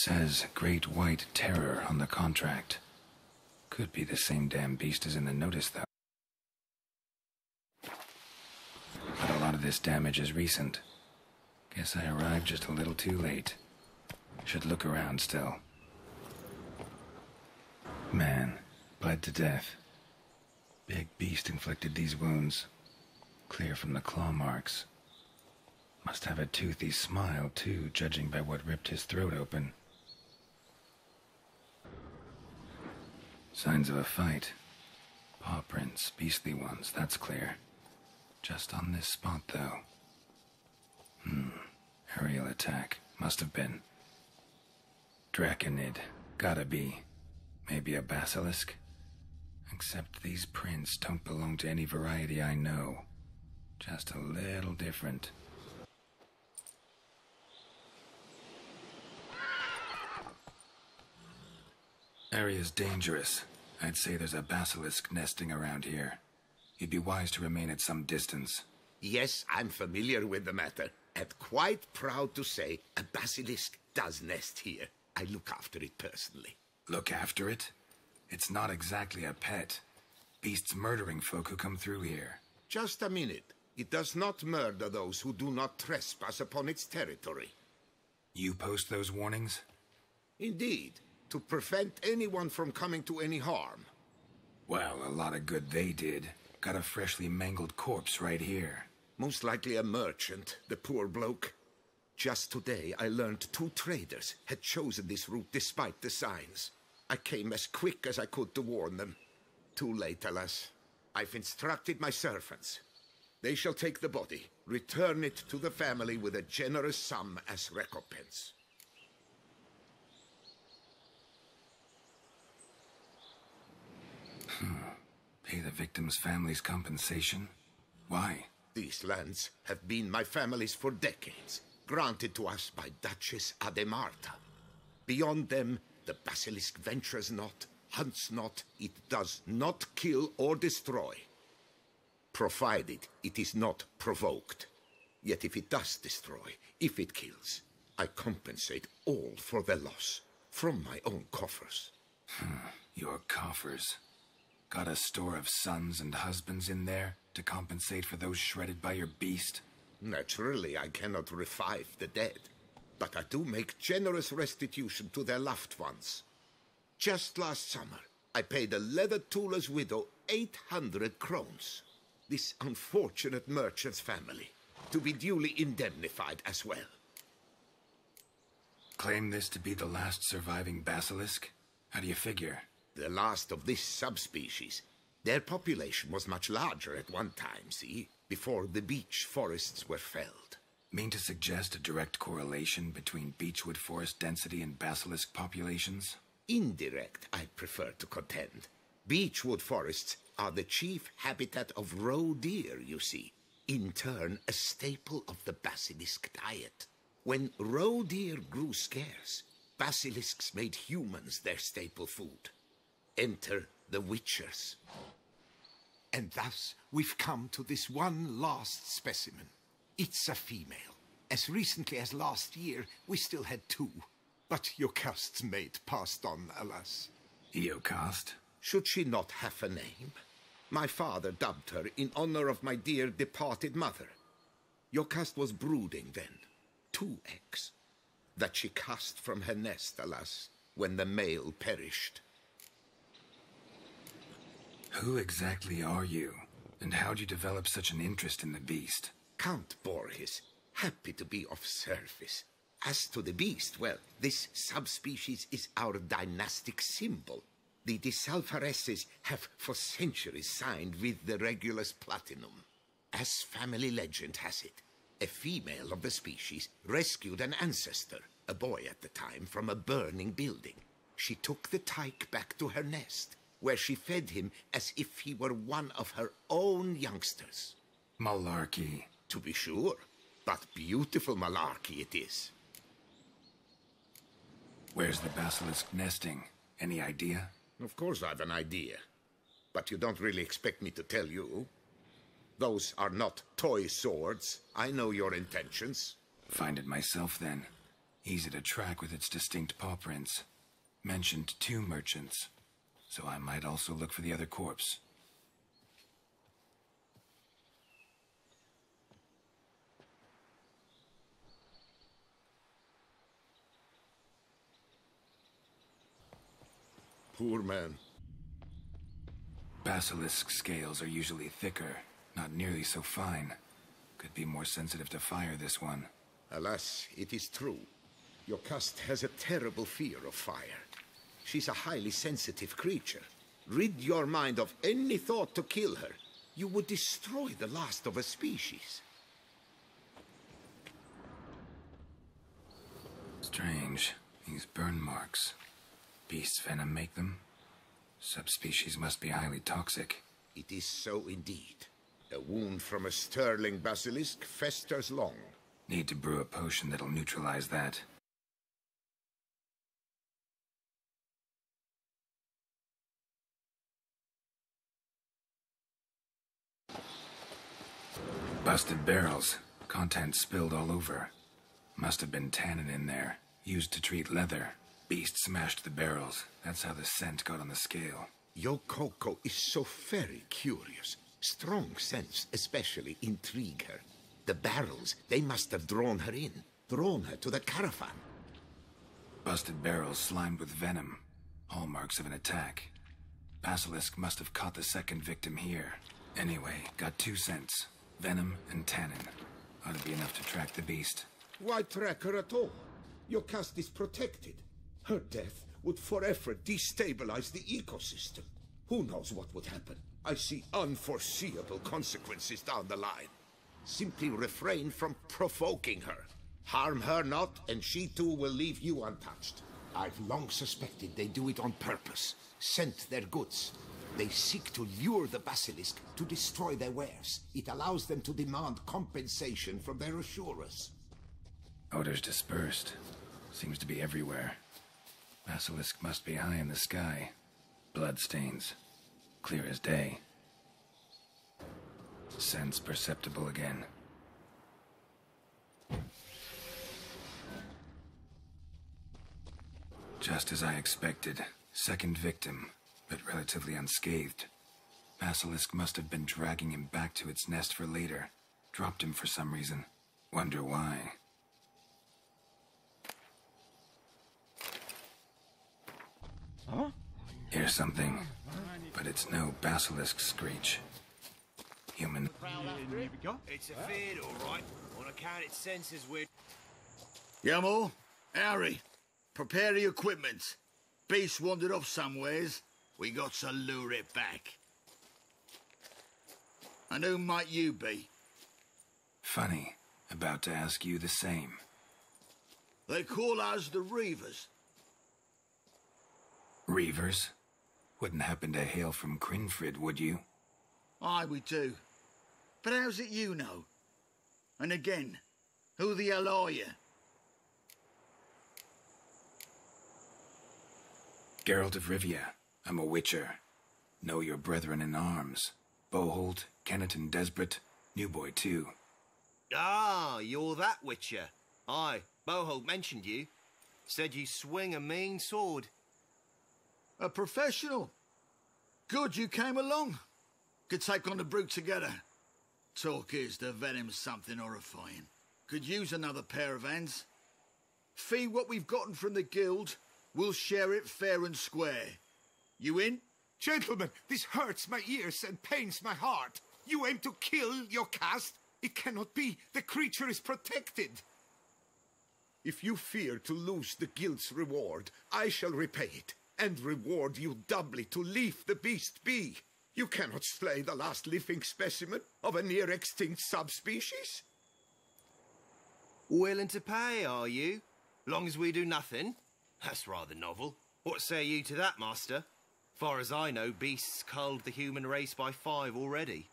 Says Great White Terror on the contract. Could be the same damn beast as in the notice, though. But a lot of this damage is recent. Guess I arrived just a little too late. Should look around still. Man, bled to death. Big beast inflicted these wounds. Clear from the claw marks. Must have a toothy smile, too, judging by what ripped his throat open. Signs of a fight. Paw prints, beastly ones, that's clear. Just on this spot, though. Hmm. Aerial attack. Must have been. Draconid. Gotta be. Maybe a basilisk? Except these prints don't belong to any variety I know. Just a little different. Area's dangerous. I'd say there's a basilisk nesting around here. You'd be wise to remain at some distance. Yes, I'm familiar with the matter, and quite proud to say a basilisk does nest here. I look after it personally. Look after it? It's not exactly a pet. Beasts murdering folk who come through here. Just a minute. It does not murder those who do not trespass upon its territory. You post those warnings? Indeed, to prevent anyone from coming to any harm. Well, a lot of good they did. Got a freshly mangled corpse right here. Most likely a merchant, the poor bloke. Just today, I learned two traders had chosen this route despite the signs. I came as quick as I could to warn them. Too late, alas. I've instructed my servants. They shall take the body, return it to the family with a generous sum as recompense. Pay the victim's family's compensation? Why? These lands have been my family's for decades, granted to us by Duchess Ademarta. Beyond them, the basilisk ventures not, hunts not, it does not kill or destroy. Provided it is not provoked. Yet if it does destroy, if it kills, I compensate all for the loss, from my own coffers. Your coffers. Got a store of sons and husbands in there to compensate for those shredded by your beast? Naturally, I cannot revive the dead, but I do make generous restitution to their loved ones. Just last summer, I paid a leather tooler's widow 800 crowns. This unfortunate merchant's family, to be duly indemnified as well. Claim this to be the last surviving basilisk? How do you figure? The last of this subspecies. Their population was much larger at one time, see? Before the beech forests were felled. Mean to suggest a direct correlation between beechwood forest density and basilisk populations? Indirect, I prefer to contend. Beechwood forests are the chief habitat of roe deer, you see. In turn, a staple of the basilisk diet. When roe deer grew scarce, basilisks made humans their staple food. Enter the Witchers. And thus, we've come to this one last specimen. It's a female. As recently as last year, we still had two. But Iocaste's mate passed on, alas. Iocaste? Should she not have a name? My father dubbed her in honor of my dear departed mother. Iocaste was brooding then. Two eggs. That she cast from her nest, alas, when the male perished. Who exactly are you? And how'd you develop such an interest in the beast? Count Borges, happy to be of service. As to the beast, well, this subspecies is our dynastic symbol. The Disalfareses have for centuries signed with the Regulus Platinum. As family legend has it, a female of the species rescued an ancestor, a boy at the time, from a burning building. She took the tyke back to her nest, where she fed him as if he were one of her own youngsters. Malarkey. To be sure, but beautiful malarkey it is. Where's the basilisk nesting? Any idea? Of course I've an idea. But you don't really expect me to tell you. Those are not toy swords. I know your intentions. Find it myself then. Easy to track with its distinct paw prints. Mentioned two merchants, so I might also look for the other corpse. Poor man. Basilisk scales are usually thicker, not nearly so fine. Could be more sensitive to fire, this one. Alas, it is true. Iocaste has a terrible fear of fire. She's a highly sensitive creature. Rid your mind of any thought to kill her. You would destroy the last of a species. Strange. These burn marks. Beast's venom make them? Subspecies must be highly toxic. It is so indeed. A wound from a sterling basilisk festers long. Need to brew a potion that'll neutralize that. Busted barrels. Contents spilled all over. Must have been tannin in there. Used to treat leather. Beast smashed the barrels. That's how the scent got on the scale. Yokoko is so very curious. Strong scents especially intrigue her. The barrels, they must have drawn her in. Drawn her to the caravan. Busted barrels slimed with venom. Hallmarks of an attack. Basilisk must have caught the second victim here. Anyway, got two scents. Venom and tannin. Ought to be enough to track the beast. Why track her at all? Iocaste is protected. Her death would forever destabilize the ecosystem. Who knows what would happen? I see unforeseeable consequences down the line. Simply refrain from provoking her. Harm her not, and she too will leave you untouched. I've long suspected they do it on purpose. Scent their goods. They seek to lure the basilisk to destroy their wares. It allows them to demand compensation from their assurers. Odors dispersed. Seems to be everywhere. Basilisk must be high in the sky. Bloodstains. Clear as day. Sense perceptible again. Just as I expected. Second victim, but relatively unscathed. Basilisk must have been dragging him back to its nest for later. Dropped him for some reason. Wonder why. Huh? Hear something, but it's no basilisk screech. Human. Here we. It's a feed, all right. On account it senses we're... Yamo, Harry, prepare the equipment. Beast wandered off somewheres. We got to lure it back. And who might you be? Funny. About to ask you the same. They call us the Reavers. Reavers? Wouldn't happen to hail from Crinfrid, would you? Aye, we do. But how's it you know? And again, who the hell are you? Geralt of Rivia. I'm a witcher. Know your brethren in arms. Boholt, Kenneton Desbret, New Boy too. Ah, you're that Witcher. Aye, Boholt mentioned you. Said you swing a mean sword. A professional. Good you came along. Could take on the brute together. Talk is, the venom's something horrifying. Could use another pair of hands. Fee what we've gotten from the guild. We'll share it fair and square. You in? Gentlemen, this hurts my ears and pains my heart. You aim to kill Iocaste? It cannot be. The creature is protected. If you fear to lose the guild's reward, I shall repay it, and reward you doubly to leave the beast be. You cannot slay the last living specimen of a near extinct subspecies. Willing to pay, are you? Long as we do nothing? That's rather novel. What say you to that, master? Far as I know, beasts culled the human race by five already.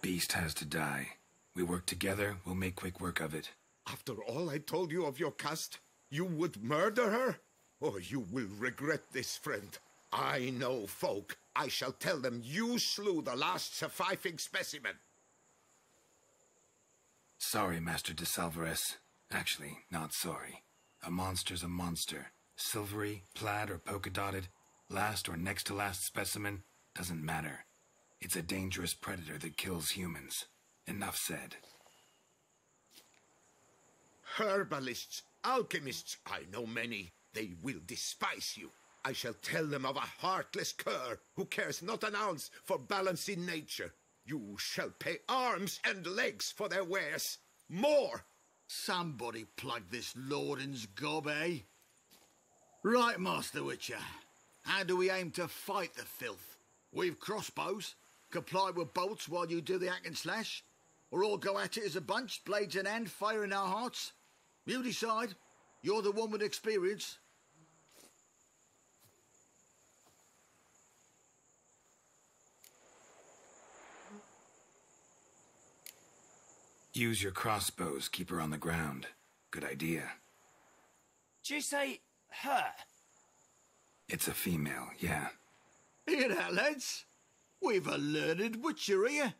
Beast has to die. We work together, we'll make quick work of it. After all I told you of Iocaste, you would murder her? Oh, you will regret this, friend. I know folk. I shall tell them you slew the last surviving specimen. Sorry, Master de Salvarez. Actually, not sorry. A monster's a monster. Silvery, plaid, or polka dotted, last or next to last specimen, doesn't matter. It's a dangerous predator that kills humans. Enough said. Herbalists, alchemists, I know many. They will despise you. I shall tell them of a heartless cur who cares not an ounce for balance in nature. You shall pay arms and legs for their wares. More! Somebody plug this Lorden's gob, eh? Right, Master Witcher. How do we aim to fight the filth? We've crossbows. Comply with bolts while you do the hack and slash? Or all go at it as a bunch, blades in hand, fire in our hearts? You decide. You're the one with experience. Use your crossbows, keep her on the ground. Good idea. Did you say her? It's a female, yeah. Hear that, lads? We've a learned Witcher here.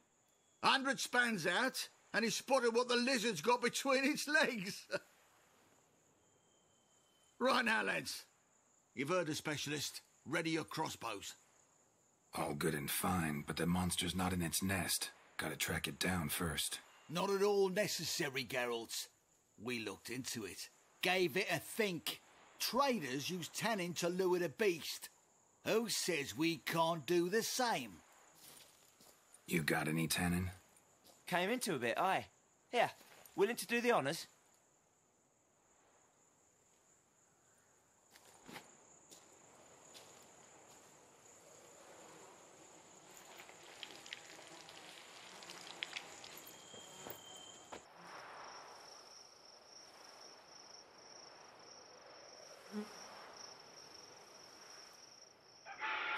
Hundred spans out, and he spotted what the lizard's got between its legs. right now, lads. You've heard the specialist. Ready your crossbows. All good and fine, but the monster's not in its nest. Gotta track it down first. Not at all necessary, Geralt. We looked into it. Gave it a think. Traders use tannin to lure the beast. Who says we can't do the same? You got any tannin? Came into a bit, aye. Here, willing to do the honours?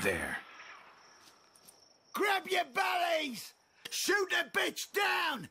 There. Grab your bellies! Shoot the bitch down!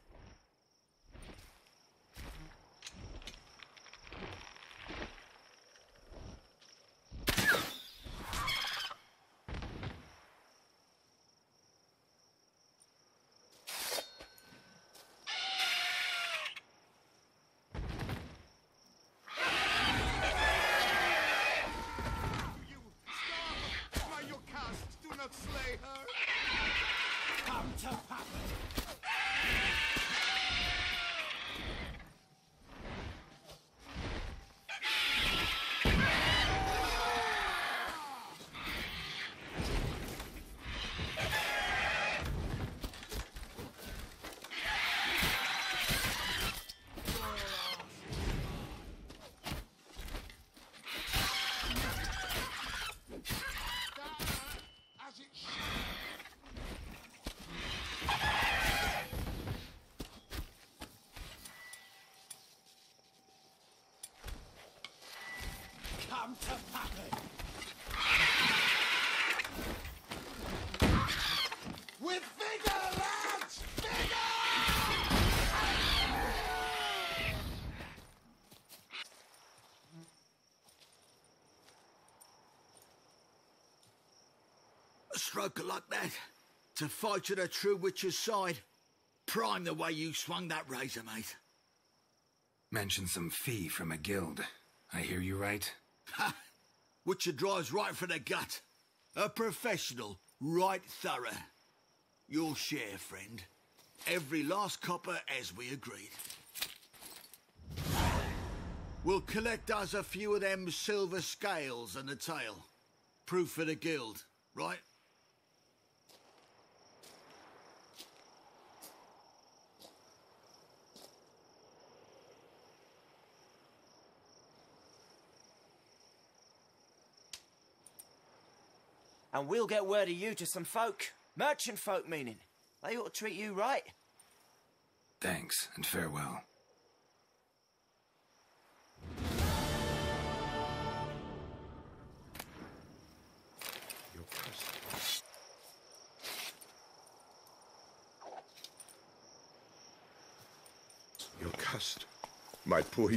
Come to Papa. With vigor, lads! A stroke like that. To fight at a true witcher's side. Prime the way you swung that razor, mate. Mention some fee from a guild. I hear you right? Ha! Witcher drives right for the gut. A professional, right thorough. Your share, friend. Every last copper as we agreed. We'll collect us a few of them silver scales and a tail. Proof for the guild, right? And we'll get word of you to some folk. Merchant folk, meaning. They ought to treat you right. Thanks, and farewell. Iocaste. Your cast. My poor